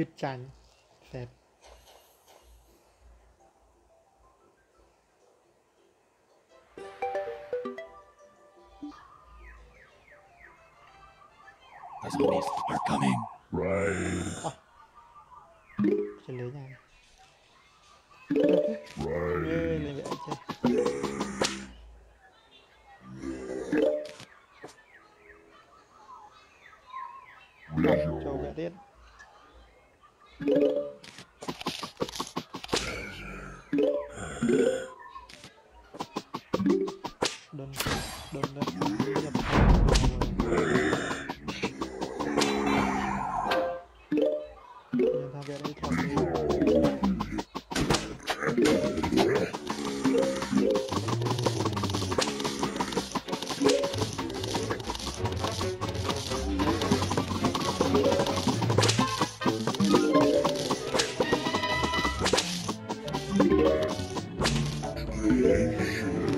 Vịt chanh đẹp. The zombies are coming. Right, sẽ lưới nha. Right. Này vậy chứ cho vẽ tiếp đừng đừng đừng nhập Nhìn thằng vẽ đây thật Creation.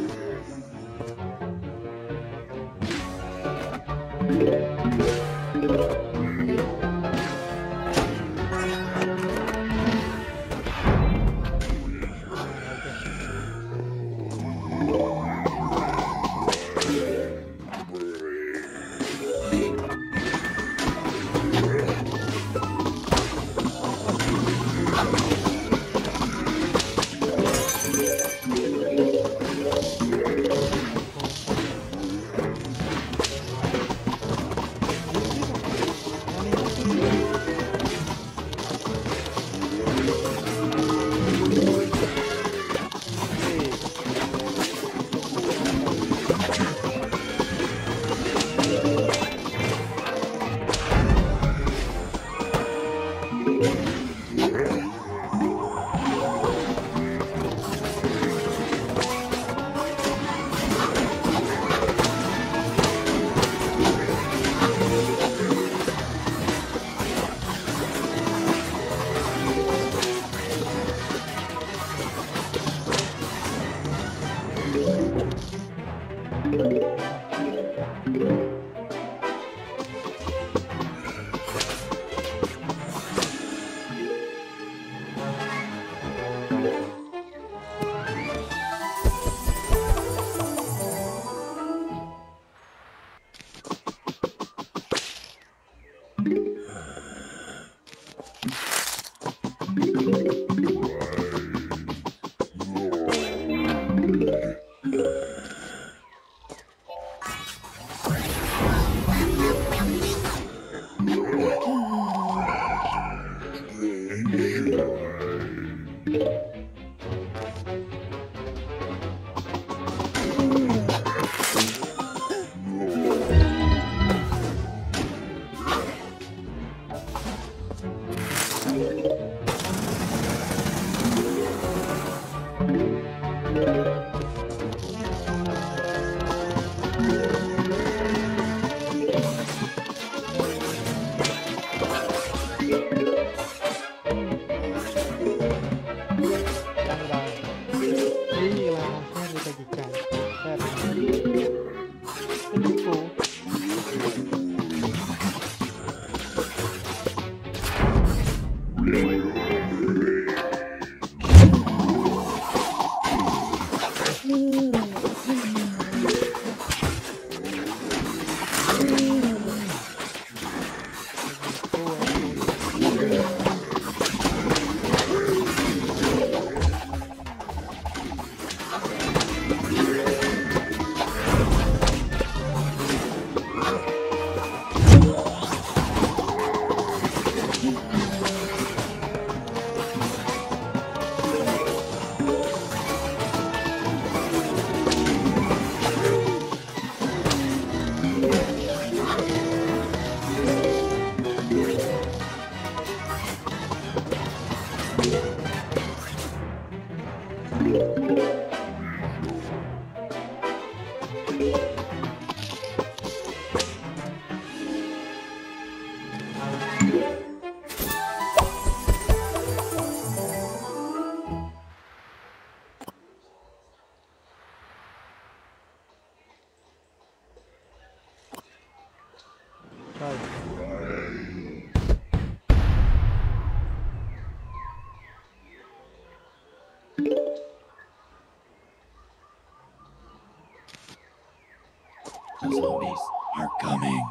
The zombies are coming.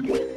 Yeah.